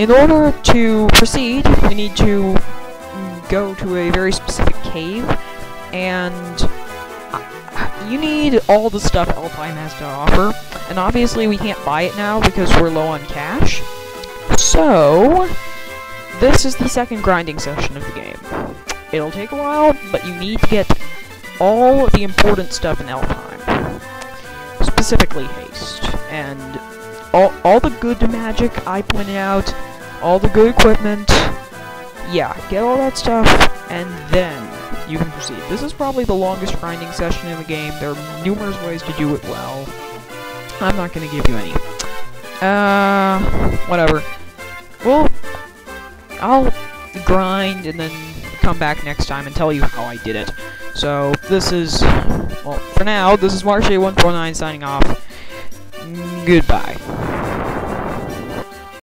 in order to proceed, we need to go to a very specific cave, and uh, you need all the stuff Elfheim has to offer, and obviously we can't buy it now because we're low on cash. So, this is the second grinding session of the game. It'll take a while, but you need to get all of the important stuff in Elfheim. Specifically haste, and all, all the good magic I pointed out, all the good equipment, yeah, get all that stuff, and then you can proceed. This is probably the longest grinding session in the game. There are numerous ways to do it well. I'm not gonna give you any. Uh, whatever. Well, I'll grind and then come back next time and tell you how I did it. So, this is, well, for now, this is Marche149 signing off. Goodbye.